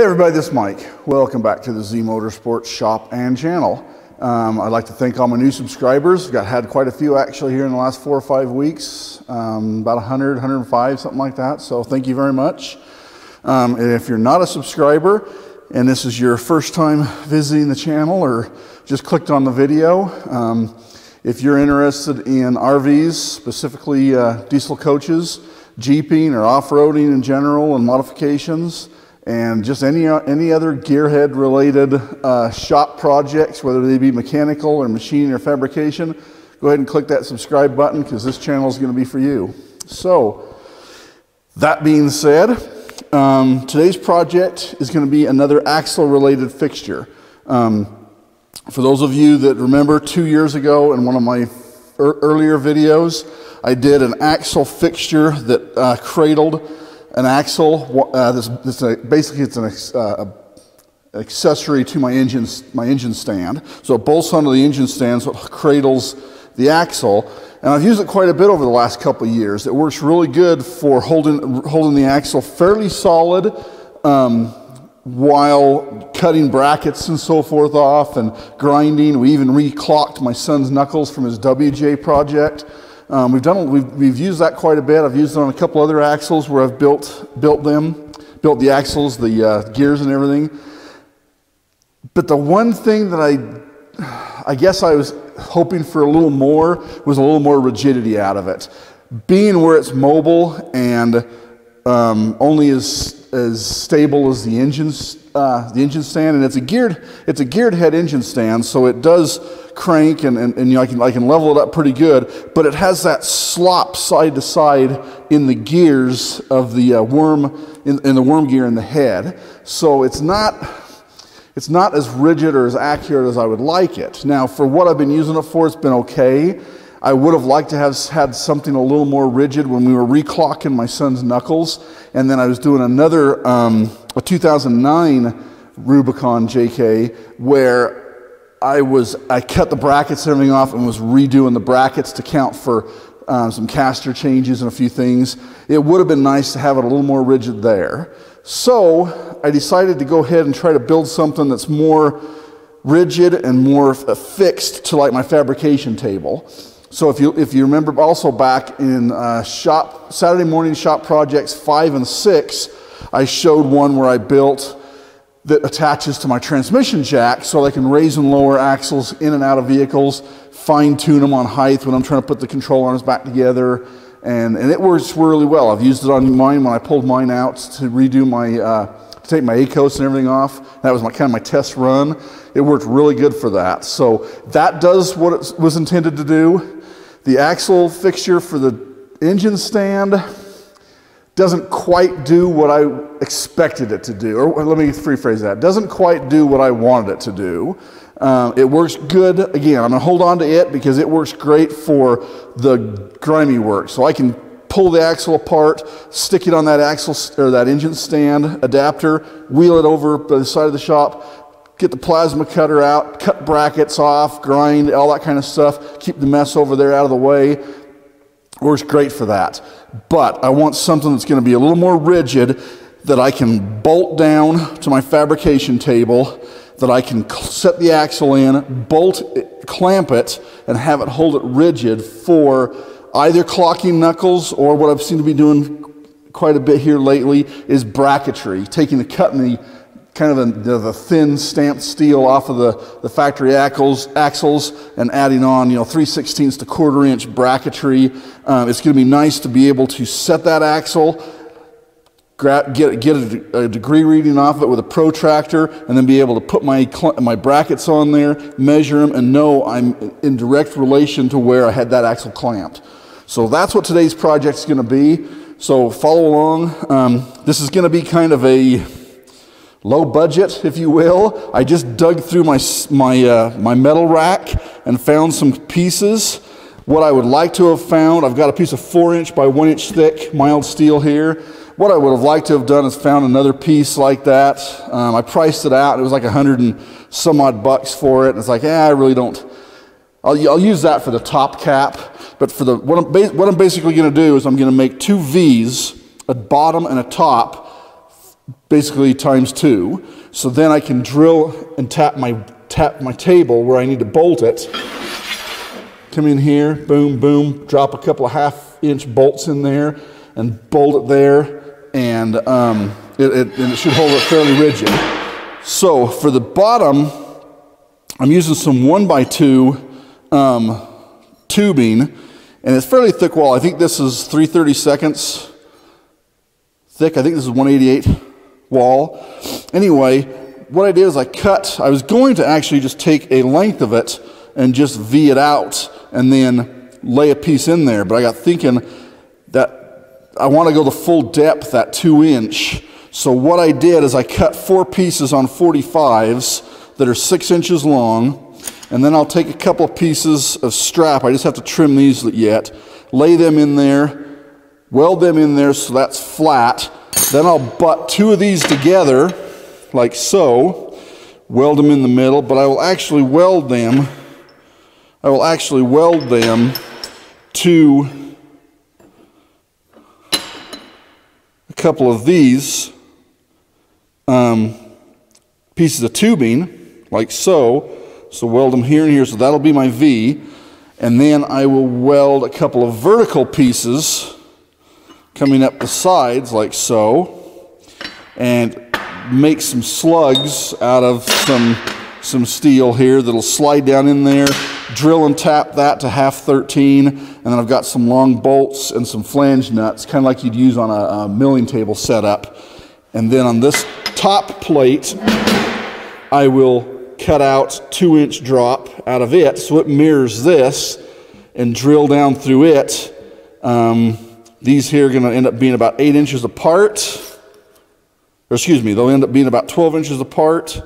Hey everybody, this is Mike. Welcome back to the Z Motorsports shop and channel. Um, I'd like to thank all my new subscribers. I've got had quite a few actually here in the last four or five weeks, um, about 100, 105, something like that. So thank you very much. Um, and if you're not a subscriber and this is your first time visiting the channel or just clicked on the video, um, if you're interested in RVs, specifically uh, diesel coaches, jeeping or off-roading in general and modifications, and just any, any other gearhead related uh, shop projects, whether they be mechanical or machining or fabrication, go ahead and click that subscribe button because this channel is going to be for you. So, that being said, um, today's project is going to be another axle related fixture. Um, for those of you that remember two years ago in one of my earlier videos, I did an axle fixture that uh, cradled an axle. Uh, this, this uh, basically it's an uh, accessory to my engine, my engine stand. So it bolts onto the engine stand, so it cradles the axle. And I've used it quite a bit over the last couple of years. It works really good for holding, holding the axle fairly solid um, while cutting brackets and so forth off and grinding. We even reclocked my son's knuckles from his WJ project. Um, we've done we've, we've used that quite a bit. I've used it on a couple other axles where I've built built them, built the axles, the uh, gears, and everything. But the one thing that I, I guess I was hoping for a little more was a little more rigidity out of it. Being where it's mobile and um, only as as stable as the engines uh, the engine stand, and it's a geared it's a geared head engine stand, so it does crank and, and, and you know, I, can, I can level it up pretty good, but it has that slop side to side in the gears of the uh, worm in, in the worm gear in the head. So it's not it's not as rigid or as accurate as I would like it. Now, for what I've been using it for, it's been okay. I would have liked to have had something a little more rigid when we were reclocking my son's knuckles, and then I was doing another um, a 2009 Rubicon JK where I was I cut the brackets and everything off and was redoing the brackets to count for um, some caster changes and a few things. It would have been nice to have it a little more rigid there. So I decided to go ahead and try to build something that's more rigid and more fixed to like my fabrication table. So if you, if you remember also back in uh, shop, Saturday morning shop projects five and six, I showed one where I built that attaches to my transmission jack so I can raise and lower axles in and out of vehicles, fine tune them on height when I'm trying to put the control arms back together. And, and it works really well. I've used it on mine when I pulled mine out to redo my, uh, to take my ACOS and everything off. That was my kind of my test run. It worked really good for that. So that does what it was intended to do. The axle fixture for the engine stand, doesn't quite do what I expected it to do. Or let me rephrase that. Doesn't quite do what I wanted it to do. Um, it works good. Again, I'm going to hold on to it because it works great for the grimy work. So I can pull the axle apart, stick it on that axle or that engine stand adapter, wheel it over by the side of the shop, get the plasma cutter out, cut brackets off, grind, all that kind of stuff, keep the mess over there out of the way. Works great for that. But I want something that's going to be a little more rigid that I can bolt down to my fabrication table, that I can set the axle in, bolt, it, clamp it, and have it hold it rigid for either clocking knuckles or what I've seen to be doing quite a bit here lately is bracketry, taking the cut in the kind of the, the, thin stamped steel off of the, the factory axles, axles and adding on, you know, 3 16ths to quarter inch bracketry. Um, it's going to be nice to be able to set that axle, grab, get, get a, a, degree reading off of it with a protractor, and then be able to put my, my brackets on there, measure them, and know I'm in direct relation to where I had that axle clamped. So that's what today's project is going to be. So follow along. Um, this is going to be kind of a low budget, if you will. I just dug through my, my, uh, my metal rack and found some pieces. What I would like to have found, I've got a piece of four inch by one inch thick mild steel here. What I would have liked to have done is found another piece like that. Um, I priced it out. It was like a hundred and some odd bucks for it. And it's like, yeah, I really don't. I'll, I'll use that for the top cap. But for the, what I'm, what I'm basically going to do is I'm going to make two V's, a bottom and a top, basically times two. So then I can drill and tap my, tap my table where I need to bolt it. Come in here, boom, boom, drop a couple of half inch bolts in there and bolt it there and, um, it, it, and it should hold it fairly rigid. So for the bottom, I'm using some one by two um, tubing and it's fairly thick wall. I think this is 330 seconds thick. I think this is 188 wall. Anyway, what I did is I cut, I was going to actually just take a length of it and just V it out and then lay a piece in there. But I got thinking that I want to go the full depth, that two inch. So what I did is I cut four pieces on 45s that are six inches long. And then I'll take a couple of pieces of strap. I just have to trim these yet. Lay them in there, weld them in there so that's flat. Then I'll butt two of these together like so, weld them in the middle, but I will actually weld them, I will actually weld them to a couple of these um, pieces of tubing, like so. So weld them here and here, so that'll be my V. And then I will weld a couple of vertical pieces coming up the sides, like so. And make some slugs out of some, some steel here that'll slide down in there, drill and tap that to half 13, and then I've got some long bolts and some flange nuts, kind of like you'd use on a, a milling table setup. And then on this top plate, I will cut out two inch drop out of it so it mirrors this and drill down through it. Um, these here are going to end up being about eight inches apart or excuse me, they'll end up being about 12 inches apart.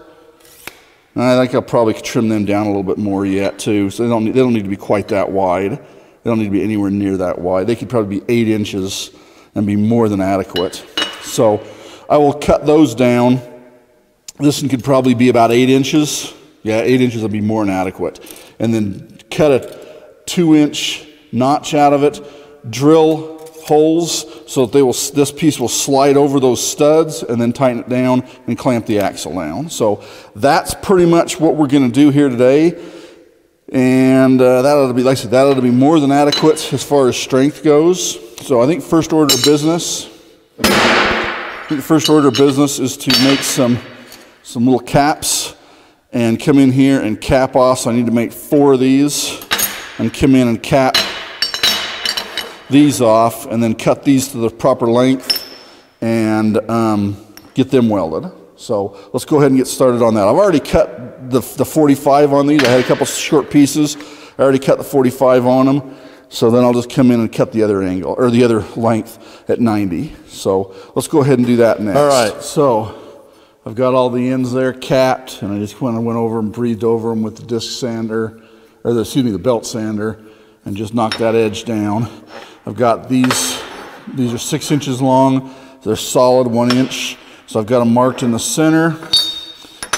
And I think I'll probably trim them down a little bit more yet too. So they don't, they don't need to be quite that wide. They don't need to be anywhere near that wide. They could probably be eight inches and be more than adequate. So I will cut those down. This one could probably be about eight inches. Yeah, eight inches would be more than adequate. And then cut a two inch notch out of it, drill holes so that they will, this piece will slide over those studs and then tighten it down and clamp the axle down. So that's pretty much what we're going to do here today. And uh, that ought to be, like I said, that ought to be more than adequate as far as strength goes. So I think first order of business, I think first order of business is to make some, some little caps and come in here and cap off. So I need to make four of these and come in and cap these off and then cut these to the proper length and um, get them welded. So let's go ahead and get started on that. I've already cut the, the 45 on these. I had a couple short pieces. I already cut the 45 on them. So then I'll just come in and cut the other angle or the other length at 90. So let's go ahead and do that next. All right. So I've got all the ends there capped and I just went, I went over and breathed over them with the disc sander or the, excuse me, the belt sander and just knocked that edge down. I've got these, these are six inches long. They're solid one inch. So I've got them marked in the center.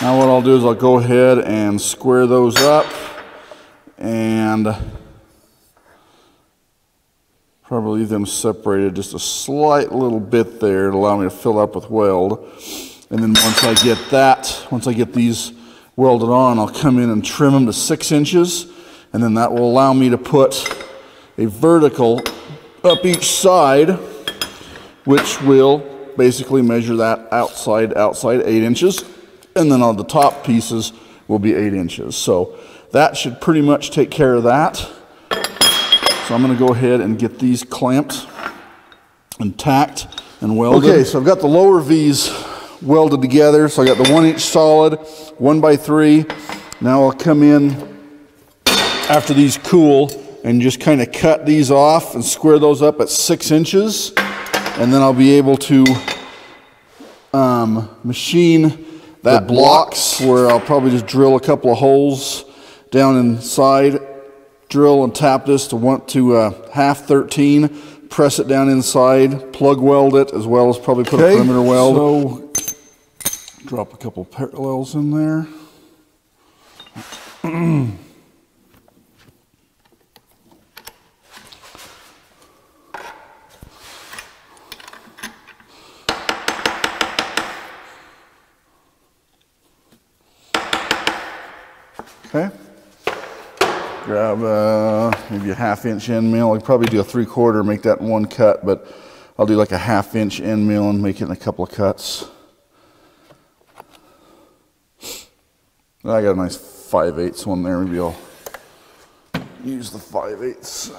Now what I'll do is I'll go ahead and square those up and probably leave them separated just a slight little bit there to allow me to fill up with weld. And then once I get that, once I get these welded on, I'll come in and trim them to six inches. And then that will allow me to put a vertical up each side, which will basically measure that outside, outside eight inches. And then on the top pieces will be eight inches. So that should pretty much take care of that. So I'm gonna go ahead and get these clamped and tacked and welded. Okay, so I've got the lower V's welded together. So I got the one inch solid, one by three. Now I'll come in after these cool and just kind of cut these off and square those up at six inches. And then I'll be able to um, machine that blocks where I'll probably just drill a couple of holes down inside, drill and tap this to want to uh, half 13, press it down inside, plug weld it, as well as probably put okay, a perimeter weld. So drop a couple parallels in there. Okay. Grab maybe a half inch end mill. I'd probably do a three quarter, make that one cut, but I'll do like a half inch end mill and make it in a couple of cuts. I got a nice 5 eighths one there. Maybe I'll use the 5 eighths.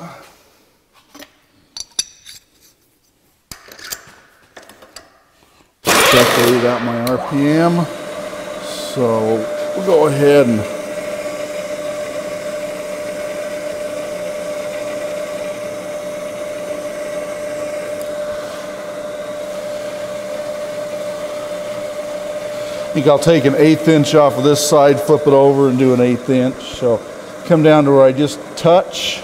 Calculate out my RPM. So we'll go ahead and think I'll take an eighth inch off of this side, flip it over and do an eighth inch. So come down to where I just touch.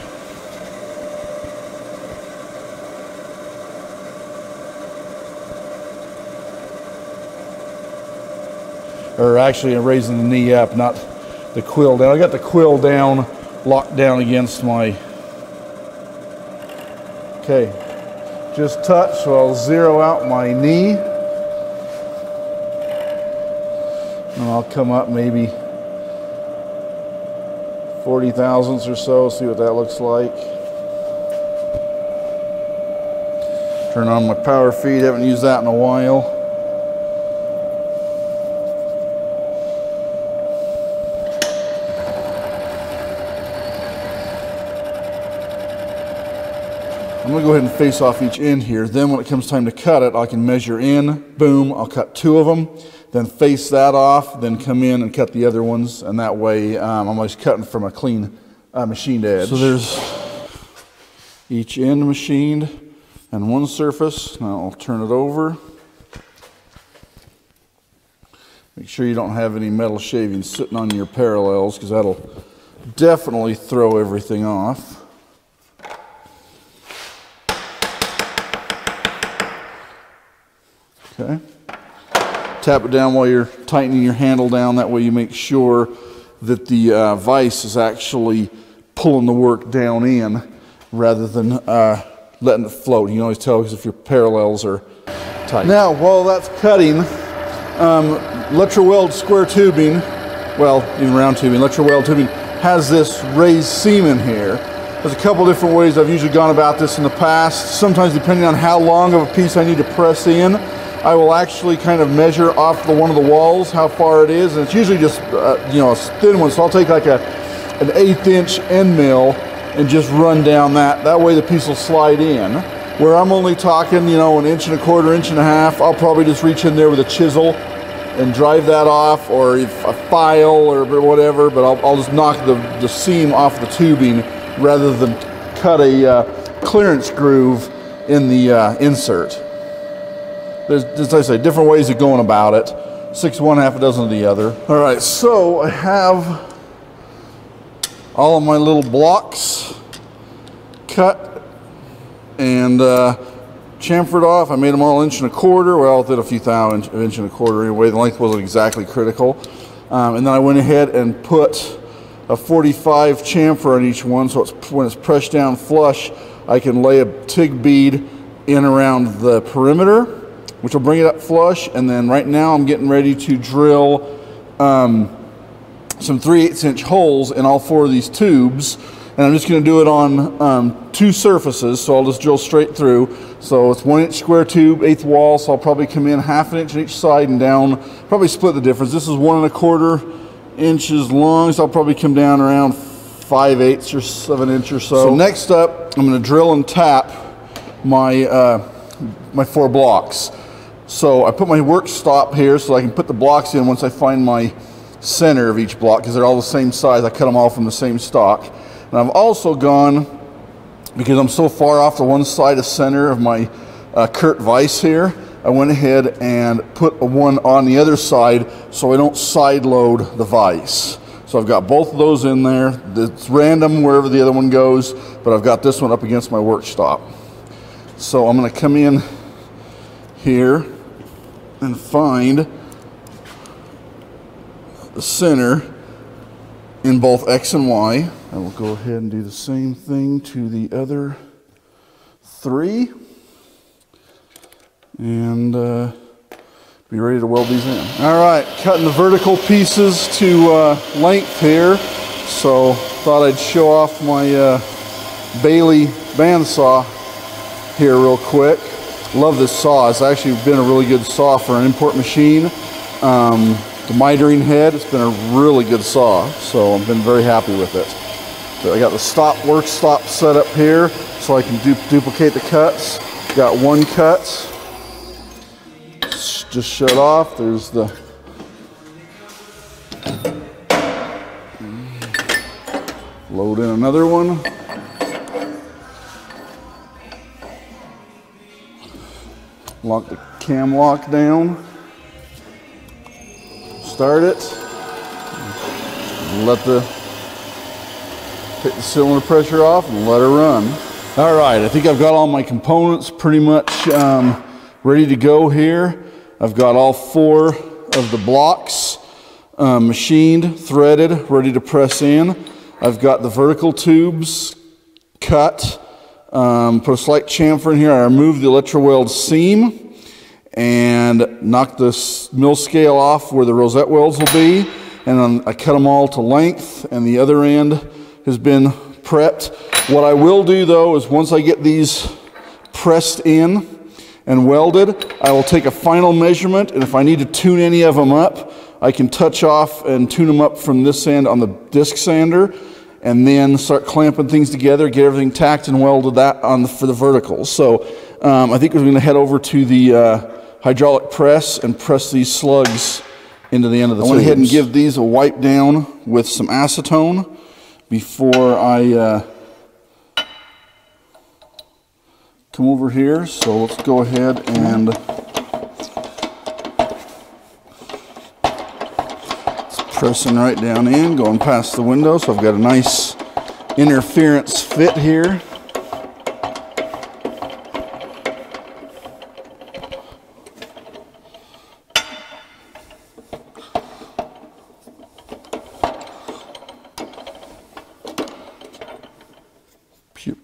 Or actually I'm raising the knee up, not the quill down. I got the quill down, locked down against my, okay, just touch, so I'll zero out my knee. and I'll come up maybe 40 thousandths or so, see what that looks like. Turn on my power feed, haven't used that in a while. I'm gonna go ahead and face off each end here. Then when it comes time to cut it, I can measure in, boom, I'll cut two of them then face that off, then come in and cut the other ones, and that way um, I'm always cutting from a clean uh, machined edge. So there's each end machined and one surface. Now I'll turn it over. Make sure you don't have any metal shavings sitting on your parallels because that'll definitely throw everything off. Okay tap it down while you're tightening your handle down. That way you make sure that the uh, vise is actually pulling the work down in rather than uh, letting it float. You can always tell if your parallels are tight. Now, while that's cutting, um, Electroweld square tubing, well, even round tubing, Electroweld tubing has this raised seam in here. There's a couple different ways I've usually gone about this in the past. Sometimes depending on how long of a piece I need to press in, I will actually kind of measure off the one of the walls how far it is, and it's usually just uh, you know a thin one. So I'll take like a an eighth inch end mill and just run down that. That way the piece will slide in. Where I'm only talking, you know, an inch and a quarter, inch and a half, I'll probably just reach in there with a chisel and drive that off, or a file or whatever. But I'll, I'll just knock the, the seam off the tubing rather than cut a uh, clearance groove in the uh, insert. There's, as I say, different ways of going about it. Six one, half a dozen of the other. All right, so I have all of my little blocks cut and uh, chamfered off. I made them all inch and a quarter. Well, I did a few thou inch, inch and a quarter anyway. The length wasn't exactly critical. Um, and then I went ahead and put a 45 chamfer on each one, so it's, when it's pressed down flush, I can lay a TIG bead in around the perimeter which will bring it up flush. And then right now I'm getting ready to drill um, some 3 8 inch holes in all four of these tubes. And I'm just going to do it on um, two surfaces, so I'll just drill straight through. So it's one inch square tube, eighth wall, so I'll probably come in half an inch on each side and down, probably split the difference. This is one and a quarter inches long, so I'll probably come down around five eighths or seven inch or so. So next up, I'm going to drill and tap my, uh, my four blocks. So I put my work stop here so I can put the blocks in once I find my center of each block because they're all the same size. I cut them all from the same stock. And I've also gone, because I'm so far off the one side of center of my uh, Kurt Vise here, I went ahead and put one on the other side so I don't side load the vise. So I've got both of those in there. It's random wherever the other one goes, but I've got this one up against my work stop. So I'm going to come in here and find the center in both X and Y. I will go ahead and do the same thing to the other three. And uh, be ready to weld these in. All right, cutting the vertical pieces to uh, length here. So thought I'd show off my uh, Baileigh bandsaw here real quick. Love this saw. It's actually been a really good saw for an import machine. Um, the mitering head, it's been a really good saw. So I've been very happy with it. So I got the stop work stop set up here so I can du duplicate the cuts. Got one cut. Just shut off. There's the Load in another one. Lock the cam lock down. Start it. Let the take the cylinder pressure off and let her run. All right, I think I've got all my components pretty much um, ready to go here. I've got all four of the blocks uh, machined, threaded, ready to press in. I've got the vertical tubes cut, um, put a slight chamfer in here. I removed the electroweld seam and knocked the mill scale off where the rosette welds will be. And then I cut them all to length and the other end has been prepped. What I will do though is once I get these pressed in and welded, I will take a final measurement and if I need to tune any of them up, I can touch off and tune them up from this end on the disc sander and then start clamping things together, get everything tacked and welded that on the, for the verticals. So um, I think we're going to head over to the uh, hydraulic press and press these slugs into the end of the I went ahead and give these a wipe down with some acetone before I uh, come over here. So let's go ahead and pressing right down in, going past the window. So I've got a nice interference fit here.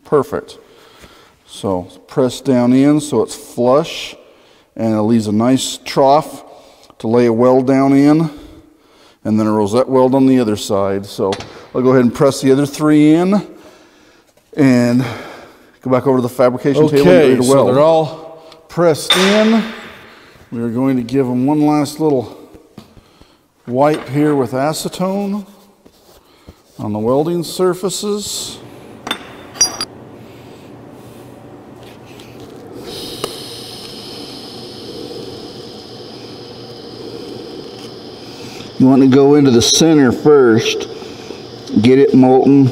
Perfect. So press down in so it's flush and it leaves a nice trough to lay a weld down in and then a rosette weld on the other side. So I'll go ahead and press the other three in and go back over to the fabrication okay, table and so they're all pressed in. We are going to give them one last little wipe here with acetone on the welding surfaces. You want to go into the center first, get it molten,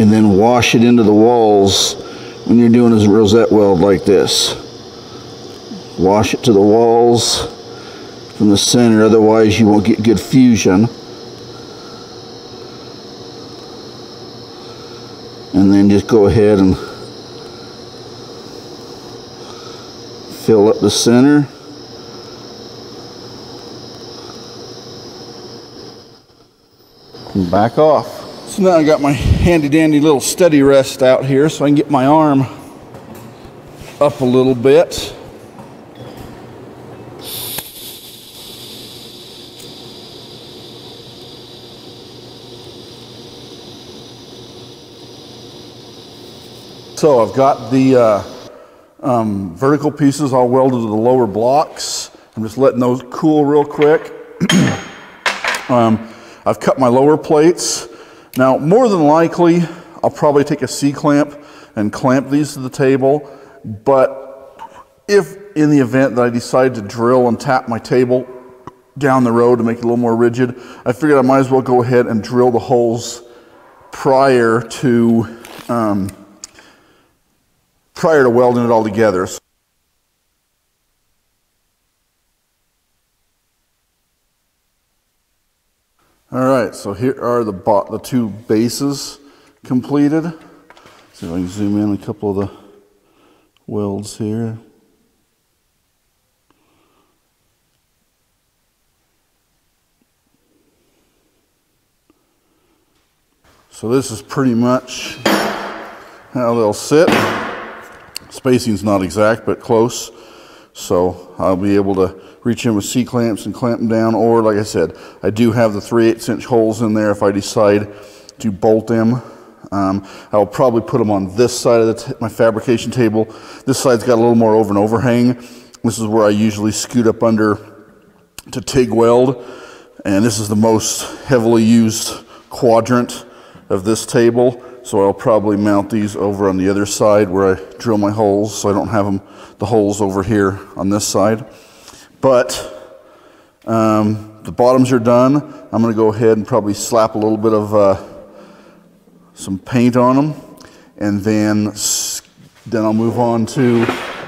and then wash it into the walls when you're doing a rosette weld like this. Wash it to the walls from the center, otherwise you won't get good fusion. And then just go ahead and fill up the center. And back off. So now I got my handy dandy little steady rest out here so I can get my arm up a little bit. So I've got the uh, um, vertical pieces all welded to the lower blocks. I'm just letting those cool real quick. um, I've cut my lower plates. Now, more than likely, I'll probably take a C-clamp and clamp these to the table, but if in the event that I decide to drill and tap my table down the road to make it a little more rigid, I figured I might as well go ahead and drill the holes prior to um, prior to welding it all together. All right, so here are the, the two bases completed. See if I can zoom in a couple of the welds here. So this is pretty much how they'll sit. Spacing's not exact, but close. So I'll be able to reach in with C-clamps and clamp them down, or like I said, I do have the 3 8 inch holes in there if I decide to bolt them. Um, I'll probably put them on this side of my fabrication table. This side's got a little more over and overhang. This is where I usually scoot up under to TIG weld. And this is the most heavily used quadrant of this table. So I'll probably mount these over on the other side where I drill my holes so I don't have them, the holes over here on this side. But um, the bottoms are done. I'm going to go ahead and probably slap a little bit of uh, some paint on them. And then, then I'll move on to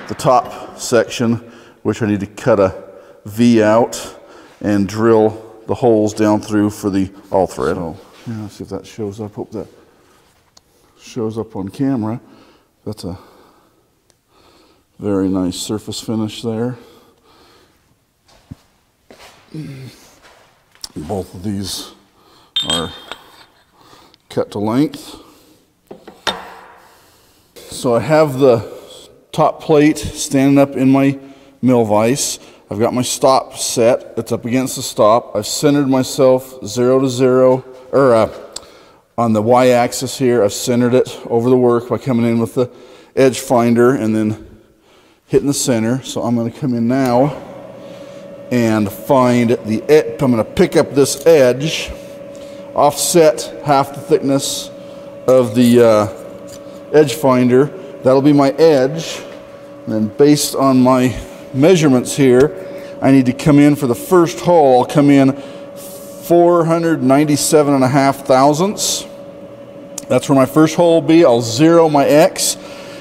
the top section, which I need to cut a V out and drill the holes down through for the all thread. So, yeah, see if that shows up. Hope that shows up on camera. That's a very nice surface finish there. Both of these are cut to length. So I have the top plate standing up in my mill vise. I've got my stop set. It's up against the stop. I've centered myself zero to zero, or uh, on the y-axis here. I've centered it over the work by coming in with the edge finder and then hitting the center. So I'm going to come in now and find the, edge. I'm going to pick up this edge, offset half the thickness of the uh, edge finder. That'll be my edge. And then based on my measurements here, I need to come in for the first hole. I'll come in 497 and a half thousandths. That's where my first hole will be. I'll zero my X.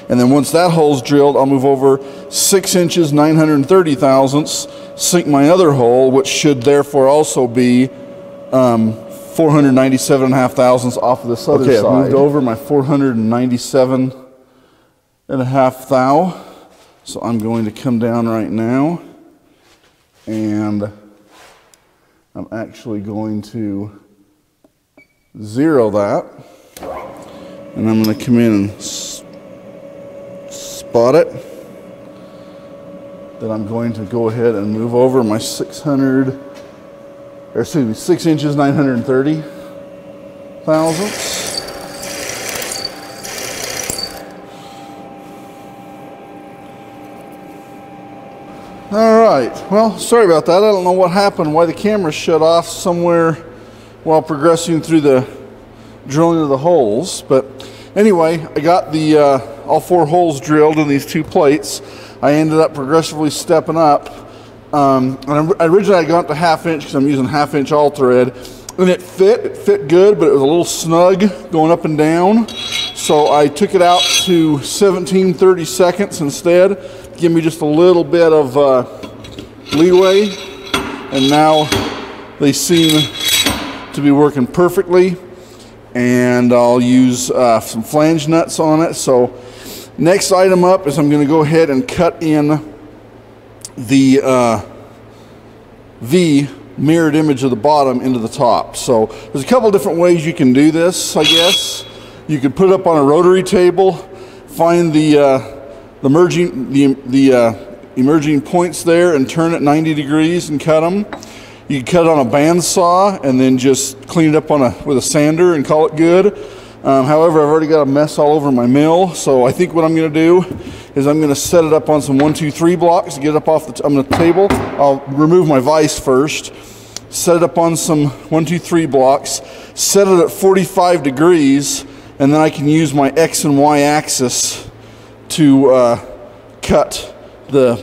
And then once that hole's drilled, I'll move over six inches, 930 thousandths, sink my other hole, which should therefore also be um, 497 and a half thousandths off of this other okay, side. Okay, I've moved over my 497 and a half thou. So I'm going to come down right now and I'm actually going to zero that and I'm going to come in and spot it then I'm going to go ahead and move over my 600 or excuse me 6 inches 930 thousandths All right, well, sorry about that. I don't know what happened, why the camera shut off somewhere while progressing through the drilling of the holes. But anyway, I got the uh, all four holes drilled in these two plates. I ended up progressively stepping up. Um, and originally I got to half inch because I'm using half inch all thread. And it fit, it fit good, but it was a little snug going up and down. So I took it out to 17 30 seconds instead give me just a little bit of uh, leeway and now they seem to be working perfectly and I'll use uh, some flange nuts on it. So next item up is I'm going to go ahead and cut in the uh, V mirrored image of the bottom into the top. So there's a couple different ways you can do this I guess. You could put it up on a rotary table find the uh, the merging the, the uh, emerging points there and turn it 90 degrees and cut them. You cut it on a bandsaw and then just clean it up on a with a sander and call it good. Um, however, I've already got a mess all over my mill, so I think what I'm going to do is I'm going to set it up on some one, two, three blocks, to get it up off the table. I'll remove my vise first, set it up on some one, two, three blocks, set it at 45 degrees, and then I can use my X and Y axis to uh, cut the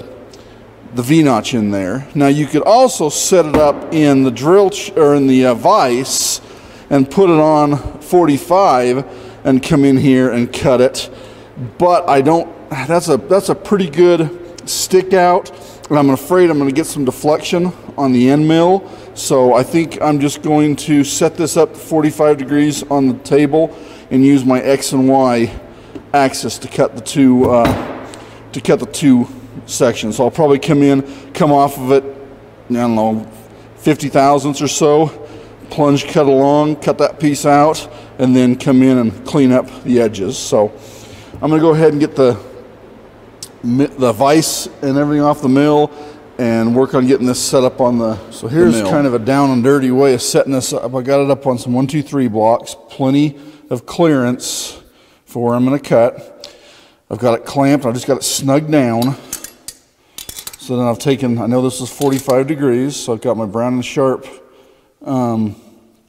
the V-notch in there. Now you could also set it up in the drill or in the uh, vise and put it on 45 and come in here and cut it. But I don't. That's a that's a pretty good stick out, and I'm afraid I'm going to get some deflection on the end mill. So I think I'm just going to set this up 45 degrees on the table and use my X and Y axis to cut the two uh, to cut the two sections. So I'll probably come in, come off of it, I don't know, 50 thousandths or so, plunge cut along, cut that piece out, and then come in and clean up the edges. So I'm going to go ahead and get the the vise and everything off the mill and work on getting this set up on the So here's the kind of a down and dirty way of setting this up. I got it up on some one, two, three blocks, plenty of clearance for where I'm gonna cut. I've got it clamped, I've just got it snugged down. So then I've taken, I know this is 45 degrees, so I've got my Brown and Sharpe um,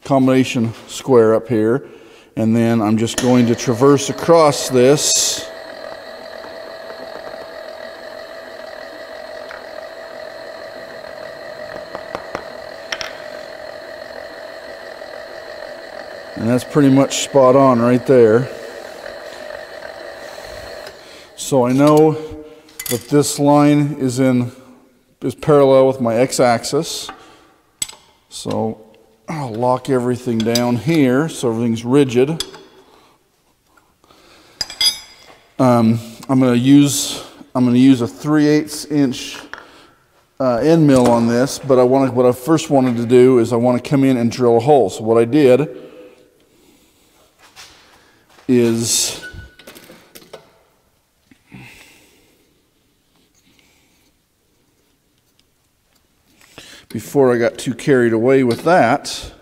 combination square up here. And then I'm just going to traverse across this. And that's pretty much spot on right there. So I know that this line is in is parallel with my x-axis. So I'll lock everything down here so everything's rigid. Um, I'm going to use I'm going to use a 3 8 inch uh, end mill on this, but I wanted what I first wanted to do is I want to come in and drill a hole. So what I did is before I got too carried away with that,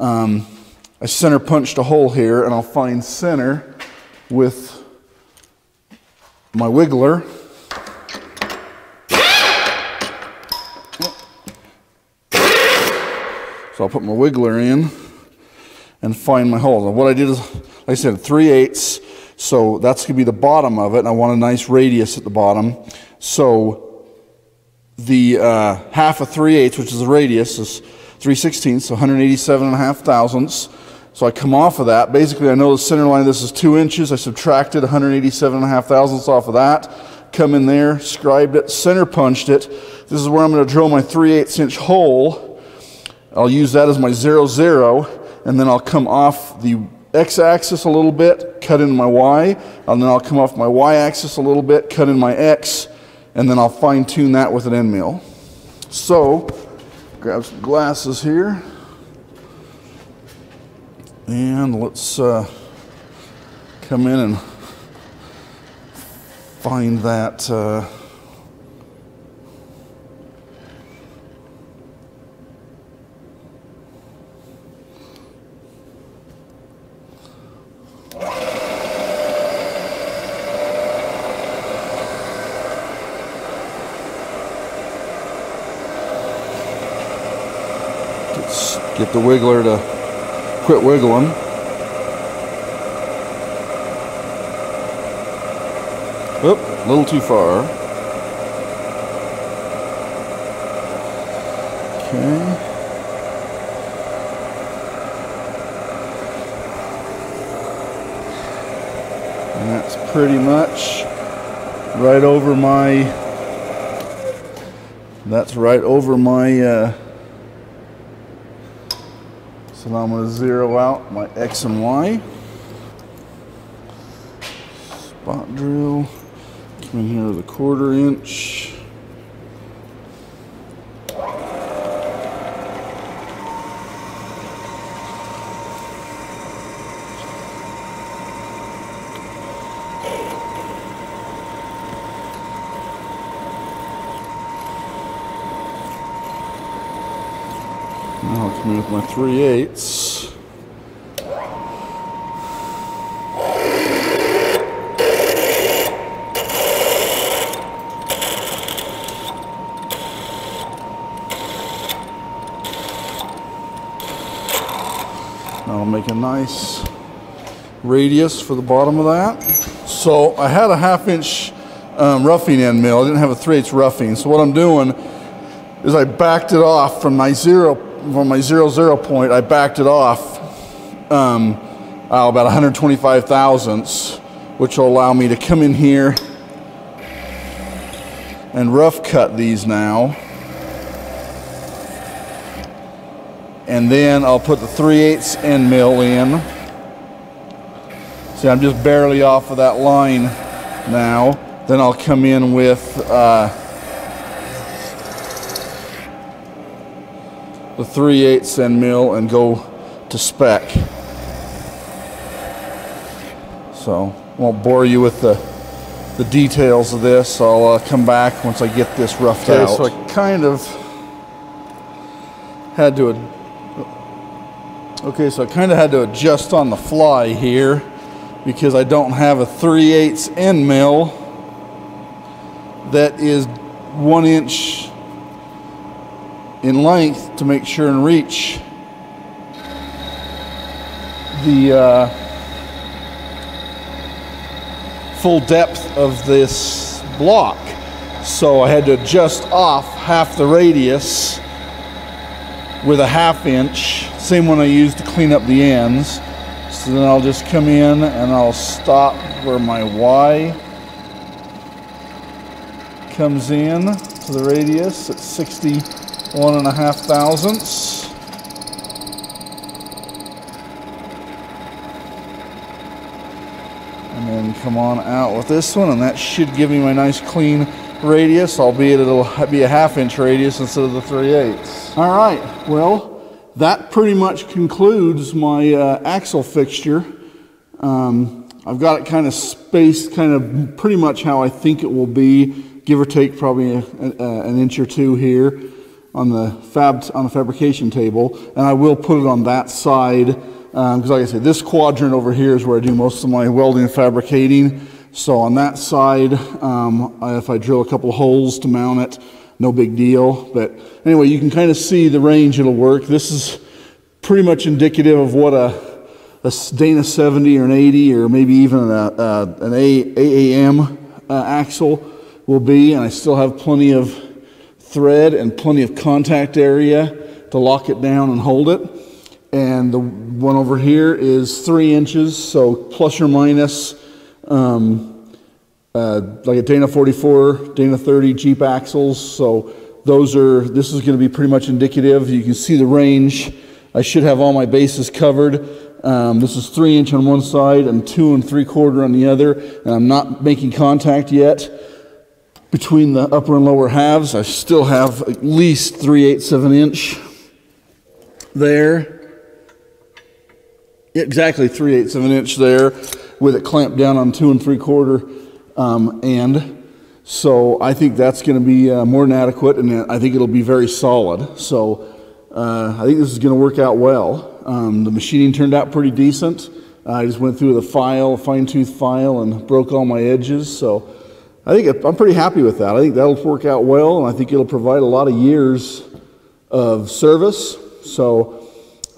um, I center punched a hole here and I'll find center with my wiggler. So I'll put my wiggler in and find my hole. And what I did is, like I said, 3 eighths. So that's going to be the bottom of it. And I want a nice radius at the bottom. So the uh, half of 3 eighths, which is the radius, is 3 sixteenths, so 187 and a half thousandths. So I come off of that. Basically, I know the center line of this is 2 inches. I subtracted 187 and a half thousandths off of that. Come in there, scribed it, center punched it. This is where I'm going to drill my 3 eighths inch hole. I'll use that as my 0, 0, and then I'll come off the x-axis a little bit, cut in my y, and then I'll come off my y-axis a little bit, cut in my x, and then I'll fine tune that with an end mill. So, grab some glasses here, and let's uh, come in and find that. Uh, Get the wiggler to quit wiggling. Oop, a little too far. Okay. And that's pretty much right over my, that's right over my uh, so now I'm going to zero out my X and Y. Spot drill. Come in here with a quarter inch. With my 3 eighths. I'll make a nice radius for the bottom of that. So I had a half inch um, roughing end mill. I didn't have a 3 8 roughing. So what I'm doing is I backed it off from my zero from my zero zero point, I backed it off um, uh, about 125 thousandths, which will allow me to come in here and rough cut these now. And then I'll put the 3 8 end mill in. See, I'm just barely off of that line now. Then I'll come in with uh, the 3 8 end mill and go to spec. So won't bore you with the the details of this. I'll uh, come back once I get this roughed Okay, out. so I kind of had to. Okay, so I kind of had to adjust on the fly here because I don't have a 3 8 end mill that is one inch in length to make sure and reach the uh, full depth of this block. So I had to adjust off half the radius with a half inch, same one I used to clean up the ends. So then I'll just come in and I'll stop where my Y comes in to the radius at 61 and a half thousandths. And then come on out with this one, and that should give me my nice clean radius, albeit it'll be a half inch radius instead of the 3 eighths. All right, well, that pretty much concludes my uh, axle fixture. Um, I've got it kind of spaced, kind of pretty much how I think it will be, give or take probably a, a, an inch or two here on the fab on the fabrication table, and I will put it on that side because, like I said, this quadrant over here is where I do most of my welding and fabricating. So on that side, um, if I drill a couple holes to mount it, no big deal. But anyway, you can kind of see the range it'll work. This is pretty much indicative of what a, a Dana 70 or an 80 or maybe even a, a, an a, AAM uh, axle will be. And I still have plenty of thread and plenty of contact area to lock it down and hold it. And the one over here is three inches, so plus or minus um, uh, like a Dana 44, Dana 30 Jeep axles. So those are, this is going to be pretty much indicative. You can see the range. I should have all my bases covered. Um, this is three inch on one side and two and three quarter on the other. And I'm not making contact yet between the upper and lower halves. I still have at least three eighths of an inch there. Exactly three eighths of an inch there with it clamped down on two and three quarter um, end. So I think that's going to be uh, more than adequate, and I think it'll be very solid. So uh, I think this is going to work out well. Um, the machining turned out pretty decent. I just went through the file, fine tooth file, and broke all my edges. So I think I'm pretty happy with that. I think that'll work out well, and I think it'll provide a lot of years of service. So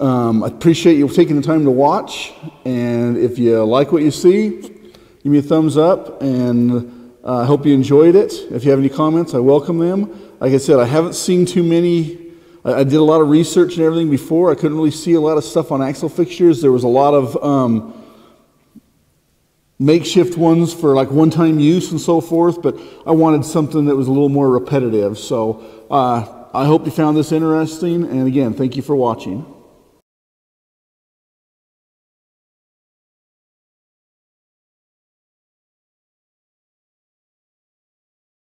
um, I appreciate you taking the time to watch. And if you like what you see, give me a thumbs up. And uh, I hope you enjoyed it. If you have any comments, I welcome them. Like I said, I haven't seen too many. I, I did a lot of research and everything before. I couldn't really see a lot of stuff on axle fixtures. There was a lot of um, makeshift ones for like one-time use and so forth. But I wanted something that was a little more repetitive. So uh, I hope you found this interesting. And again, thank you for watching.